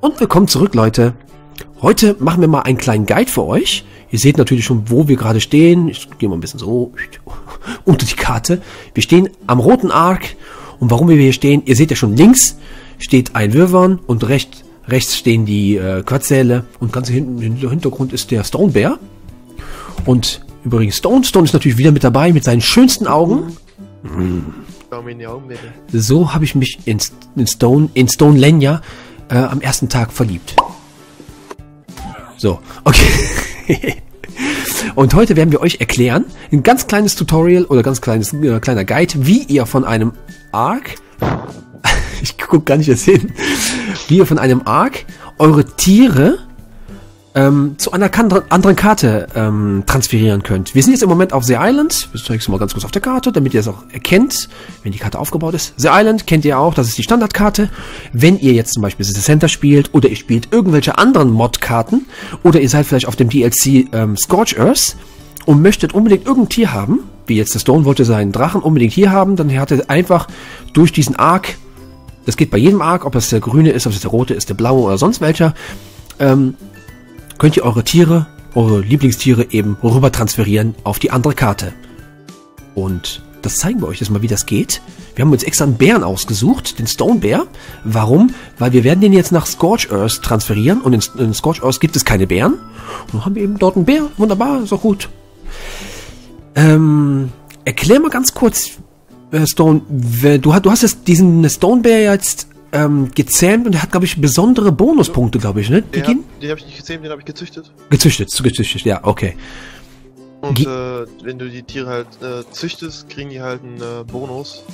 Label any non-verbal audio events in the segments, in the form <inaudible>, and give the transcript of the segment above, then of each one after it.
Und willkommen zurück, Leute. Heute machen wir mal einen kleinen Guide für euch. Ihr seht natürlich schon, wo wir gerade stehen. Ich gehe mal ein bisschen so <laughs> unter die Karte. Wir stehen am roten Ark. Und warum wir hier stehen, ihr seht ja schon links steht ein Wirrwarn und recht, rechts stehen die äh, Quadsäle und ganz hinten im Hintergrund ist der Stone Bear. Und übrigens Stone, Stone ist natürlich wieder mit dabei mit seinen schönsten Augen. Mhm. So habe ich mich in, in Stone, in Stone Lenya äh, am ersten Tag verliebt. So, okay. <laughs> Und heute werden wir euch erklären, ein ganz kleines Tutorial oder ganz kleines äh, kleiner Guide, wie ihr von einem Arc, <laughs> ich guck gar nicht erst hin, wie ihr von einem Arc eure Tiere ähm, zu einer anderen Karte ähm, transferieren könnt. Wir sind jetzt im Moment auf The Island. Ich zeige es mal ganz kurz auf der Karte, damit ihr es auch erkennt, wenn die Karte aufgebaut ist. The Island kennt ihr auch, das ist die Standardkarte. Wenn ihr jetzt zum Beispiel The Center spielt oder ihr spielt irgendwelche anderen Mod-Karten oder ihr seid vielleicht auf dem DLC ähm, Scorch Earth und möchtet unbedingt irgendein Tier haben, wie jetzt der Stone wollte seinen Drachen unbedingt hier haben, dann hat er einfach durch diesen Arc, das geht bei jedem Arc, ob es der grüne ist, ob es der rote ist, der blaue oder sonst welcher, ähm, könnt ihr eure Tiere, eure Lieblingstiere eben rüber transferieren auf die andere Karte. Und das zeigen wir euch jetzt mal, wie das geht. Wir haben uns extra einen Bären ausgesucht, den Stone Bear. Warum? Weil wir werden den jetzt nach Scorch Earth transferieren und in, in Scorch Earth gibt es keine Bären. Und dann haben wir eben dort einen Bär. Wunderbar, ist auch gut. Ähm, erklär mal ganz kurz, äh, Stone, du, du hast jetzt diesen Stone Bear jetzt ähm, gezähmt und er hat, glaube ich, besondere Bonuspunkte, glaube ich, ne? Die den habe ich nicht gezähmt, den habe ich gezüchtet. Gezüchtet, gezüchtet, ja, okay. Und äh, wenn du die Tiere halt äh, züchtest, kriegen die halt einen äh, Bonus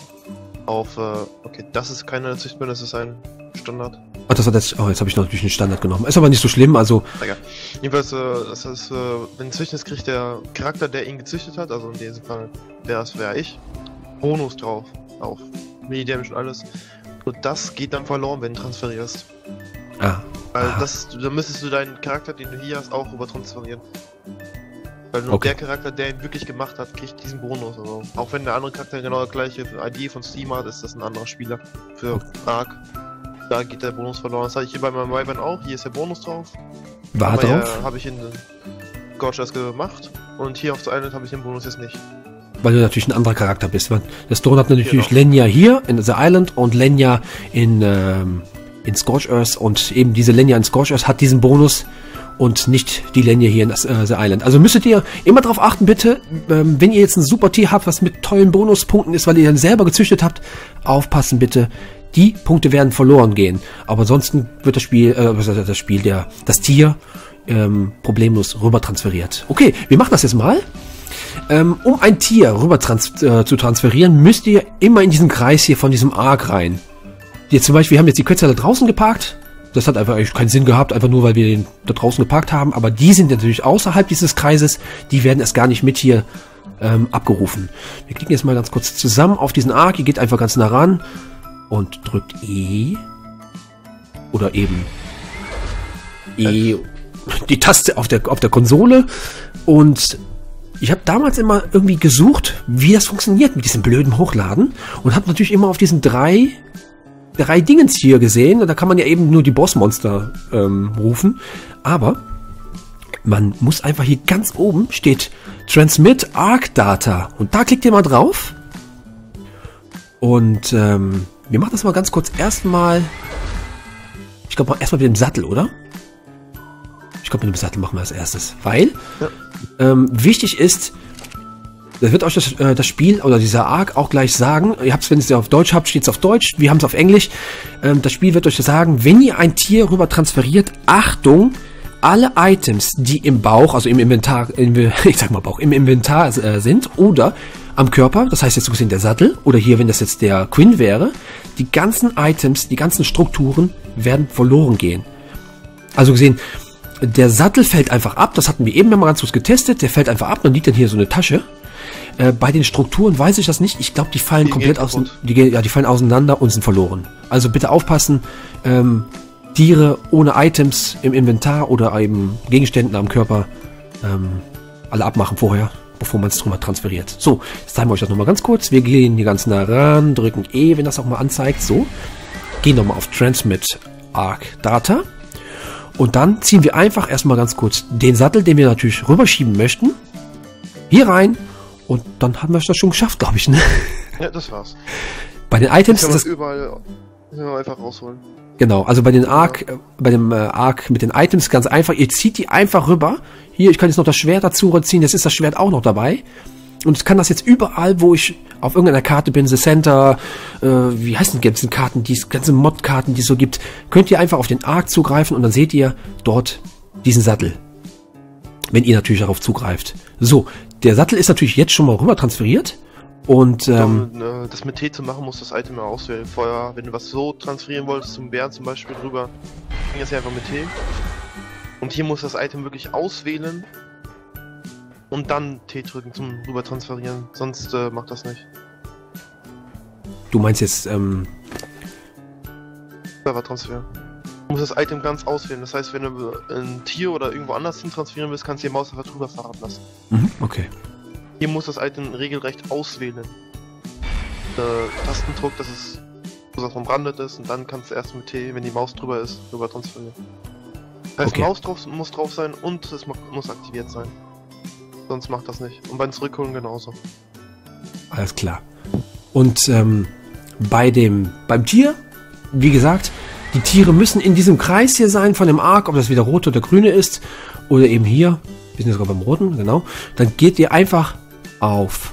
auf, äh, okay, das ist keine Züchtbahn, das ist ein Standard. Ach, das hat jetzt, oh, jetzt habe ich natürlich einen Standard genommen. Ist aber nicht so schlimm, also. Egal. Jedenfalls, äh, das heißt, äh, wenn züchtet kriegt der Charakter, der ihn gezüchtet hat, also in diesem Fall, der wäre ich, Bonus drauf. Auf Mini-Damage und alles. Und das geht dann verloren, wenn du transferierst. Ah. Weil das, da müsstest du deinen Charakter, den du hier hast, auch übertransferieren. Weil nur okay. der Charakter, der ihn wirklich gemacht hat, kriegt diesen Bonus. Also, auch wenn der andere Charakter genau die gleiche ID von Steam hat, ist das ein anderer Spieler für okay. Arc. Da geht der Bonus verloren. Das hatte ich hier bei meinem Wyvern auch. Hier ist der Bonus drauf. War Aber drauf? Ja, habe ich in Gorgeous gemacht. Und hier auf der Island habe ich den Bonus jetzt nicht weil du natürlich ein anderer Charakter bist. Der Stone hat natürlich genau. Lenya hier in The Island und Lenya in, ähm, in Scorch Earth und eben diese Lenya in Scorch Earth hat diesen Bonus und nicht die Lenya hier in äh, The Island. Also müsstet ihr immer darauf achten, bitte, ähm, wenn ihr jetzt ein super Tier habt, was mit tollen Bonuspunkten ist, weil ihr dann selber gezüchtet habt, aufpassen bitte. Die Punkte werden verloren gehen. Aber ansonsten wird das Spiel, äh, das Spiel, der, das Tier ähm, problemlos rüber transferiert. Okay, wir machen das jetzt mal. Ähm, um ein Tier rüber trans äh, zu transferieren, müsst ihr immer in diesen Kreis hier von diesem Arc rein. Jetzt zum Beispiel, wir haben jetzt die Kötze da draußen geparkt. Das hat einfach eigentlich keinen Sinn gehabt, einfach nur, weil wir den da draußen geparkt haben. Aber die sind natürlich außerhalb dieses Kreises. Die werden erst gar nicht mit hier ähm, abgerufen. Wir klicken jetzt mal ganz kurz zusammen auf diesen Arc. Ihr geht einfach ganz nah ran und drückt E. Oder eben E. Die Taste auf der, auf der Konsole. Und ich habe damals immer irgendwie gesucht, wie das funktioniert mit diesem blöden Hochladen und habe natürlich immer auf diesen drei drei Dingens hier gesehen. Und da kann man ja eben nur die Bossmonster ähm, rufen. Aber man muss einfach hier ganz oben steht Transmit Arc Data. Und da klickt ihr mal drauf. Und ähm, wir machen das mal ganz kurz erstmal. Ich glaube erstmal mit dem Sattel, oder? Ich glaube, mit dem Sattel machen wir als erstes. Weil ja. ähm, wichtig ist, das wird euch das, äh, das, Spiel oder dieser Arc auch gleich sagen. Ihr habt es, wenn ihr auf Deutsch habt, steht es auf Deutsch. Wir haben es auf Englisch. Ähm, das Spiel wird euch sagen, wenn ihr ein Tier rüber transferiert, Achtung, alle Items, die im Bauch, also im Inventar, <laughs> ich sag mal Bauch, im Inventar äh, sind oder am Körper, das heißt jetzt so gesehen der Sattel oder hier, wenn das jetzt der Quinn wäre, die ganzen Items, die ganzen Strukturen werden verloren gehen. Also gesehen, der Sattel fällt einfach ab, das hatten wir eben mal ganz kurz getestet, der fällt einfach ab, dann liegt dann hier so eine Tasche. Äh, bei den Strukturen weiß ich das nicht. Ich glaube, die fallen die komplett aus, die, ja, die fallen auseinander und sind verloren. Also bitte aufpassen. Ähm, Tiere ohne Items im Inventar oder eben Gegenständen am Körper ähm, alle abmachen vorher, bevor man es drüber transferiert. So, jetzt zeigen wir euch das nochmal ganz kurz. Wir gehen hier ganz nah ran, drücken E, wenn das auch mal anzeigt. So, gehen nochmal auf Transmit Arc Data Und dann ziehen wir einfach erstmal ganz kurz den Sattel, den wir natürlich rüberschieben möchten, hier rein. Und dann haben wir das schon geschafft, glaube ich, ne? <laughs> Ja, das war's. Bei den Items ist das überall ja, einfach rausholen. Genau, also bei den Arc, äh, bei dem äh, Arc mit den Items ganz einfach. Ihr zieht die einfach rüber. Hier, ich kann jetzt noch das Schwert dazu ziehen. Jetzt ist das Schwert auch noch dabei. Und ich kann das jetzt überall, wo ich auf irgendeiner Karte bin, The Center, äh, wie heißen die ganzen Karten, die ganzen Mod-Karten, die es so gibt, könnt ihr einfach auf den Arc zugreifen und dann seht ihr dort diesen Sattel. Wenn ihr natürlich darauf zugreift. So, der Sattel ist natürlich jetzt schon mal rüber transferiert. Und ähm, um äh, das mit T zu machen, musst du das Item mal auswählen. Vorher, wenn du was so transferieren wolltest, zum Bären zum Beispiel drüber, ging das ja einfach mit T. Und hier musst du das Item wirklich auswählen und dann T drücken zum rüber transferieren. Sonst äh, macht das nicht. du meinst jetzt, ähm, Servertransfer. Du musst das Item ganz auswählen. Das heißt, wenn du ein Tier oder irgendwo anders hin transferieren willst, kannst du die Maus einfach drüber fahren lassen. mhm, okay. Hier muss das Item regelrecht auswählen. Äh, Tastendruck, dass es dass es verbrandet ist und dann kannst du erst mit T, wenn die Maus drüber ist, rüber transferieren. Das heißt, Okay. Maus drauf, muss drauf sein und es mu- muss aktiviert sein. Sonst macht das nicht. Und beim Zurückholen genauso. Alles klar. Und ähm, bei dem, beim Tier, wie gesagt, die Tiere müssen in diesem Kreis hier sein von dem Arc, ob das wieder rot oder grüne ist, oder eben hier, wir sind jetzt sogar beim roten, genau. Dann geht ihr einfach auf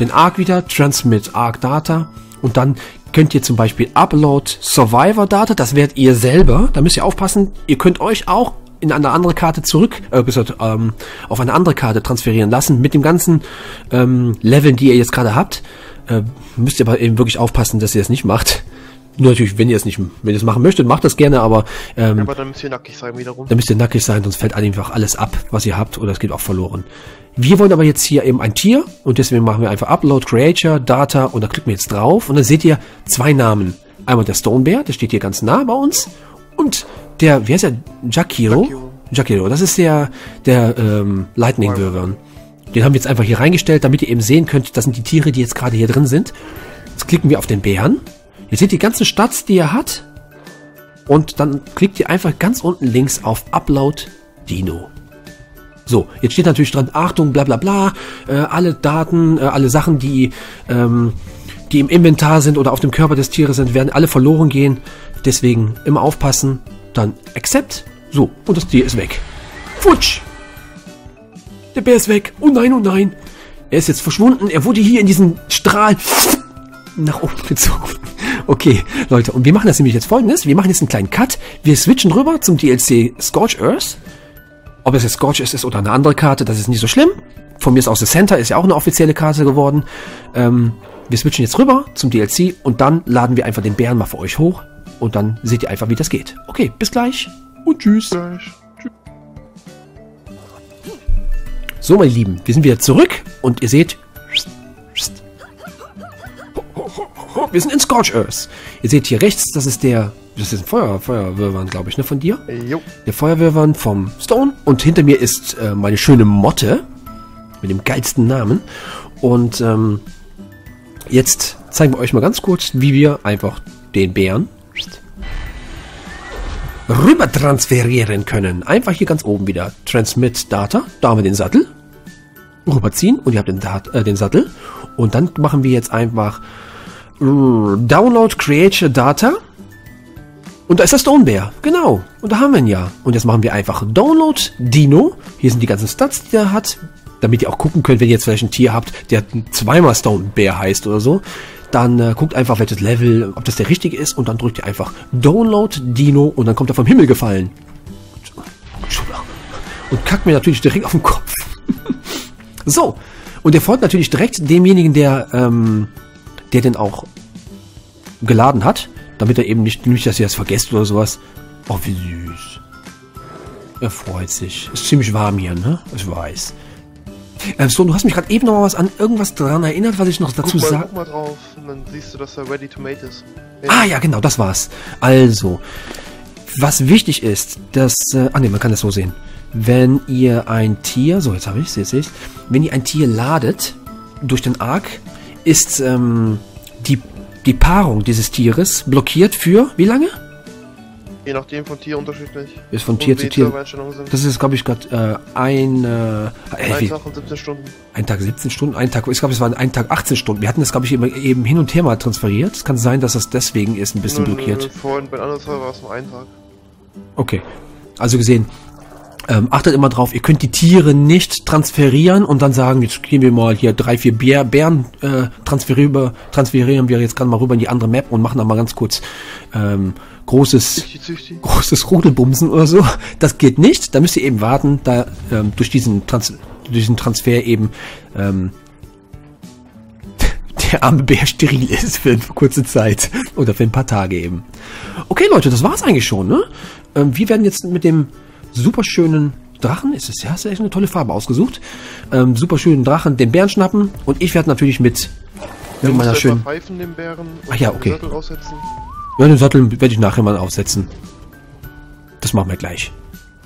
den Arc wieder, Transmit Arc Data und dann könnt ihr zum Beispiel Upload Survivor Data, das werdet ihr selber, da müsst ihr aufpassen, ihr könnt euch auch in eine andere Karte zurück, äh, ähm, auf eine andere Karte transferieren lassen, mit dem ganzen ähm, Leveln, die ihr jetzt gerade habt. Äh, müsst ihr aber eben wirklich aufpassen, dass ihr es nicht macht. Nur natürlich, wenn ihr es nicht, wenn ihr es machen möchtet, macht das gerne, aber ähm, Aber dann müsst ihr nackig sein wiederum. da müsst ihr nackig sein, sonst fällt einfach alles ab, was ihr habt, oder es geht auch verloren. Wir wollen aber jetzt hier eben ein Tier und deswegen machen wir einfach Upload Creature, Data und da klicken wir jetzt drauf und dann seht ihr zwei Namen. Einmal der Stone Bear, der steht hier ganz nah bei uns und der, wie heißt der? Jakiro? Jakiro. Jakiro, das ist der, der ähm, Lightning Würfern. Den haben wir jetzt einfach hier reingestellt, damit ihr eben sehen könnt, das sind die Tiere, die jetzt gerade hier drin sind. Jetzt klicken wir auf den Bären. Ihr seht die ganzen Stats, die er hat. Und dann klickt ihr einfach ganz unten links auf Upload Dino. So, jetzt steht natürlich dran, Achtung, bla bla bla, äh, alle Daten, äh, alle Sachen, die, ähm, die im Inventar sind oder auf dem Körper des Tieres sind, werden alle verloren gehen. Deswegen immer aufpassen, dann Accept. So, und das Tier ist weg. Futsch! Der Bär ist weg. Oh nein, oh nein. Er ist jetzt verschwunden. Er wurde hier in diesen Strahl <laughs> nach oben gezogen. Okay, Leute, und wir machen das nämlich jetzt folgendes. Wir machen jetzt einen kleinen Cut. Wir switchen rüber zum DLC Scorch Earth. Ob es jetzt Scorch Earth ist oder eine andere Karte, das ist nicht so schlimm. Von mir ist aus The Center, ist ja auch eine offizielle Karte geworden. Ähm, wir switchen jetzt rüber zum DLC und dann laden wir einfach den Bären mal für euch hoch. Und dann seht ihr einfach, wie das geht. Okay, bis gleich und tschüss. Gleich. So, meine Lieben, wir sind wieder zurück und ihr seht, wir sind in Scorch Earth. Ihr seht hier rechts, das ist der, das ist ein Feuer, Feuerwürwern, glaube ich, ne, von dir. Jo. Der Feuerwürfern vom Stone und hinter mir ist äh, meine schöne Motte mit dem geilsten Namen. Und ähm, jetzt zeigen wir euch mal ganz kurz, wie wir einfach den Bären rüber transferieren können. Einfach hier ganz oben wieder Transmit Data. Da haben wir den Sattel. Rüberziehen und ihr habt den, Dat äh, den Sattel. Und dann machen wir jetzt einfach Download Creature Data. Und da ist der Stone Bear. Genau. Und da haben wir ihn ja. Und jetzt machen wir einfach Download Dino. Hier sind die ganzen Stats, die er hat. Damit ihr auch gucken könnt, wenn ihr jetzt vielleicht ein Tier habt, der zweimal Stone Bear heißt oder so. Dann äh, guckt einfach, welches Level, ob das der richtige ist. Und dann drückt ihr einfach Download Dino. Und dann kommt er vom Himmel gefallen. Und kackt mir natürlich direkt auf den Kopf. <laughs> so. Und der folgt natürlich direkt demjenigen, der, ähm, der den auch geladen hat, damit er eben nicht, nicht, dass ihr das vergesst oder sowas. Oh, wie süß. Er freut sich. Ist ziemlich warm hier, ne? Ich weiß. Ähm, so, du hast mich gerade eben noch mal was an irgendwas dran erinnert, was ich noch dazu sagen. guck mal drauf und dann siehst du, dass er ready to mate ist. Ah ja, genau, das war's. Also, was wichtig ist, dass, äh, ah ne, man kann das so sehen. Wenn ihr ein Tier, so jetzt habe ich es, jetzt sehe ich's. wenn ihr ein Tier ladet durch den Arc, ist ähm, die, die Paarung dieses Tieres blockiert für wie lange? Je nachdem von Tier unterschiedlich. Ist von Tier zu Tier. Das ist, glaube ich, gerade äh, ein, äh, äh, Ein Tag und 17 Stunden. ein Tag 17 Stunden, ein Tag, ich glaube, es waren ein Tag 18 Stunden. Wir hatten das, glaube ich, eben, eben hin und her mal transferiert. Es kann sein, dass das deswegen ist ein bisschen Nö, blockiert. nö, Vorhin bei anderen war es nur ein Tag. Okay. Also gesehen, ähm, achtet immer drauf, ihr könnt die Tiere nicht transferieren und dann sagen, jetzt gehen wir mal hier drei, vier Bär, Bären äh, transferieren, transferieren wir jetzt gerade mal rüber in die andere Map und machen da mal ganz kurz ähm, großes großes Rudelbumsen oder so. Das geht nicht. Da müsst ihr eben warten, da ähm, durch diesen Trans durch diesen Transfer eben ähm, <laughs> der arme Bär steril ist für eine kurze Zeit oder für ein paar Tage eben. Okay, Leute, das war's eigentlich schon. Ne? Ähm, wir werden jetzt mit dem super schönen Drachen, ist es ja, hast du echt eine tolle Farbe ausgesucht, ähm, super schönen Drachen den Bären schnappen und ich werde natürlich mit mit meiner schönen pfeifen den Bären Ach ja, den okay. Sattel raussetzen. Ja, den Sattel werde ich nachher mal aufsetzen. Das machen wir gleich.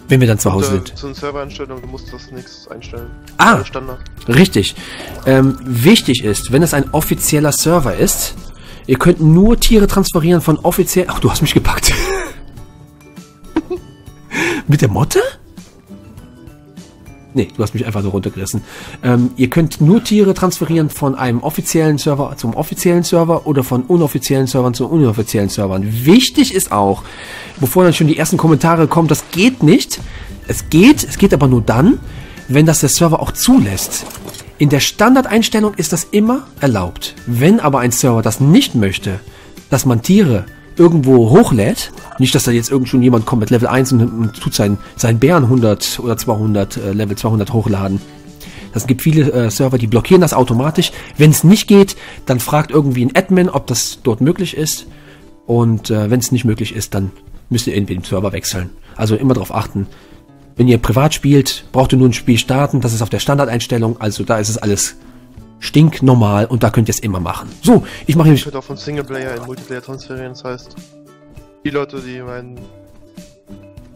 Wenn wir dann zu Hause sind. Zu den Servereinstellungen, du musst das nichts einstellen. Ah. Standard. Richtig. Ähm, wichtig ist, wenn es ein offizieller Server ist, ihr könnt nur Tiere transferieren von offiziell. Ach, du hast mich gepackt. <laughs> Mit der Motte? Nee, du hast mich einfach so runtergerissen. Ähm, ihr könnt nur Tiere transferieren von einem offiziellen Server zum offiziellen Server oder von unoffiziellen Servern zu unoffiziellen Servern. Wichtig ist auch, bevor dann schon die ersten Kommentare kommen, das geht nicht. Es geht, es geht aber nur dann, wenn das der Server auch zulässt. In der Standardeinstellung ist das immer erlaubt. Wenn aber ein Server das nicht möchte, dass man Tiere irgendwo hochlädt, nicht, dass da jetzt irgend schon jemand kommt mit Level 1 und, und tut seinen, seinen Bären 100 oder 200, äh, Level 200 hochladen. Das gibt viele äh, Server, die blockieren das automatisch. Wenn es nicht geht, dann fragt irgendwie ein Admin, ob das dort möglich ist. Und äh, wenn es nicht möglich ist, dann müsst ihr irgendwie den Server wechseln. Also immer darauf achten. Wenn ihr privat spielt, braucht ihr nur ein Spiel starten. Das ist auf der Standardeinstellung. Also da ist es alles stinknormal und da könnt ihr es immer machen. So, ich mache Ich nämlich... könnte auch von Singleplayer in Multiplayer transferieren, das heißt, die Leute, die meinen,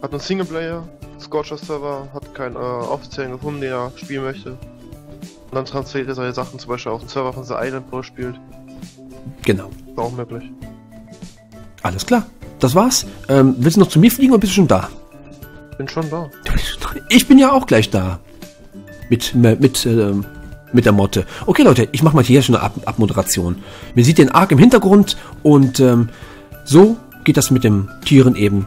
hat einen Singleplayer, Scorcher Server, hat keinen äh, offiziellen gefunden, den er spielen möchte. Und dann transferiert er seine Sachen zum Beispiel auf den Server von The Island, wo er spielt. Genau. Ist auch möglich. Alles klar. Das war's. Ähm, willst du noch zu mir fliegen oder bist du schon da? Bin schon da. Ich bin ja auch gleich da. Mit, mit, ähm, mit der Motte. Okay, Leute, ich mache mal hier schon eine Ab Abmoderation. Man sieht den Arc im Hintergrund und ähm, so geht das mit den Tieren eben,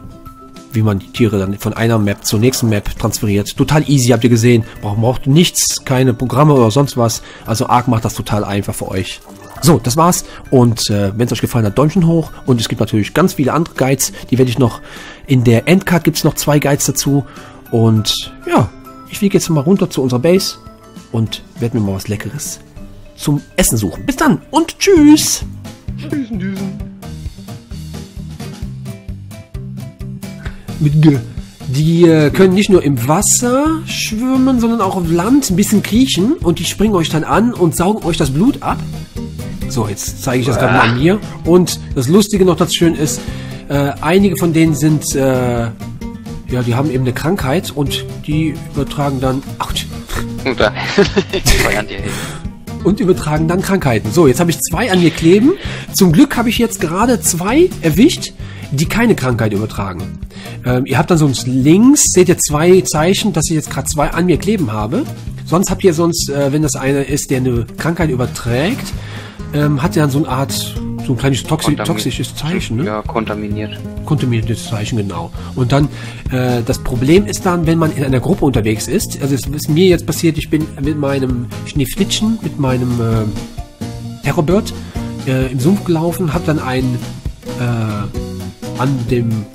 wie man die Tiere dann von einer Map zur nächsten Map transferiert. Total easy, habt ihr gesehen. Braucht, braucht nichts, keine Programme oder sonst was. Also Arc macht das total einfach für euch. So, das war's. Und äh, wenn es euch gefallen hat, Däumchen hoch. Und es gibt natürlich ganz viele andere Guides. Die werde ich noch. In der Endcard gibt's noch zwei Guides dazu. Und ja, ich fliege jetzt mal runter zu unserer Base und werde mir mal was Leckeres zum Essen suchen. Bis dann und tschüss. Düsen, Düsen. Mit G. Die äh, können nicht nur im Wasser schwimmen, sondern auch auf Land ein bisschen kriechen und die springen euch dann an und saugen euch das Blut ab. So, jetzt zeige ich das gerade mal an mir. Und das Lustige noch das schön ist, äh, einige von denen sind, äh, ja, die haben eben eine Krankheit und die übertragen dann, ouch, <laughs> Und übertragen dann Krankheiten. So, jetzt habe ich zwei an mir kleben. Zum Glück habe ich jetzt gerade zwei erwischt, die keine Krankheit übertragen. Ähm, ihr habt dann sonst links, seht ihr zwei Zeichen, dass ich jetzt gerade zwei an mir kleben habe. Sonst habt ihr sonst, äh, wenn das einer ist, der eine Krankheit überträgt, ähm, hat er dann so eine Art, so ein kleines toxi toxisches Zeichen, ne? Ja, kontaminiert. kontaminiertes Zeichen, genau. Und dann, äh, das Problem ist dann, wenn man in einer Gruppe unterwegs ist, also es ist mir jetzt passiert, ich bin mit meinem Schneeflitschen, mit meinem äh, Terrorbird äh, im Sumpf gelaufen, habe dann einen äh, an dem